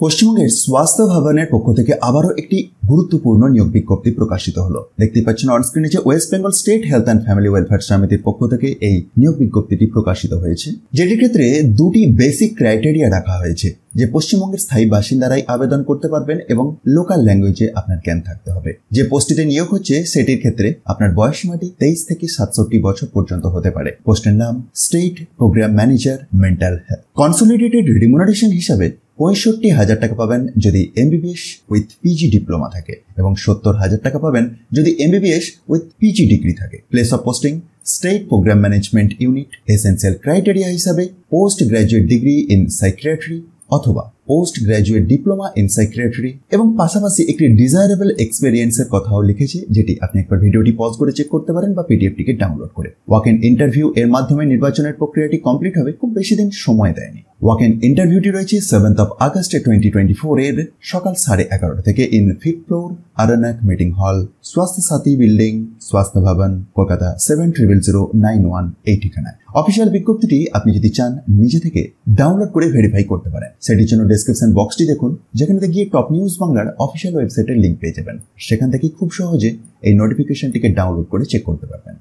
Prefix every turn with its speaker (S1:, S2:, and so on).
S1: পশ্চিমবঙ্গের স্বাস্থ্য ভবনের পক্ষ থেকে আবারও একটি গুরুত্বপূর্ণ নিয়োগ বিজ্ঞপ্তি প্রকাশিত হলো। দেখতে পাচ্ছেন অন স্ক্রিনে যে West Bengal state health and family welfare সমিতির পক্ষ থেকে এই নিয়োগ বিজ্ঞপ্তিটি প্রকাশিত হয়েছে। যেটির ক্ষেত্রে দুটি বেসিক ক্রাইটেরিয়া রাখা হয়েছে। যে পশ্চিমবঙ্গের স্থায়ী বাসিন্দারাই আবেদন করতে পারবেন এবং লোকাল ল্যাঙ্গুয়েজে আপনার জ্ঞান থাকতে হবে। যে পোস্টটিতে নিয়োগ হচ্ছে, সেটির ক্ষেত্রে আপনার বয়স মাটি তেইশ থেকে সাতষট্টি বছর পর্যন্ত হতে পারে। পোস্টের নাম state programme manager mental health consolidated remuneration হিসাবে পঁয়ষট্টি হাজার টাকা পাবেন যদি এমবিবিএস উইথ পিজি ডিপ্লোমা থাকে এবং সত্তর হাজার টাকা পাবেন যদি এমবিবিএস উইথ পিজি ডিগ্রি থাকে। Place of posting state programme management unit essential criteria হিসাবে post graduate degree in psychiatry অথবা post graduate diploma in psychiatry এবং পাশাপাশি একটি ডিজায়ারেবল এক্সপেরিয়েন্সের কথাও লিখেছে, যেটি আপনি একবার ভিডিওটি পজ করে চেক করতে পারেন বা পিডিএফটিকে ডাউনলোড করে। ওয়াক ইন ইন্টারভিউ এর মাধ্যমে নির্বাচনের প্রক্রিয়াটি কমপ্লিট হবে, খুব বেশি দিন সময় দেয়নি। ওয়াক ইন ইন্টারভিউটি রয়েছে seventh of August twenty twenty সকাল সাড়ে এগারোটা থেকে in fifth floor আরানাক meeting hall Swasthya Sathi building Swasthya Bhawan Kolkata seven triple zero nine one এই ঠিকানায়। অফিসিয়াল বিজ্ঞপ্তিটি আপনি যদি চান, নিজে থেকে ডাউনলোড করে ভেরিফাই করতে পারেন। সেটির জন্য ডেসক্রিপশন বক্সটি দেখুন, যেখানে গিয়ে টপ নিউজ বাংলার অফিসিয়াল ওয়েবসাইটের লিঙ্ক পেয়ে যাবেন। সেখান থেকে খুব সহজে এই নোটিফিকেশনটিকে ডাউনলোড করে চেক করতে পারবেন।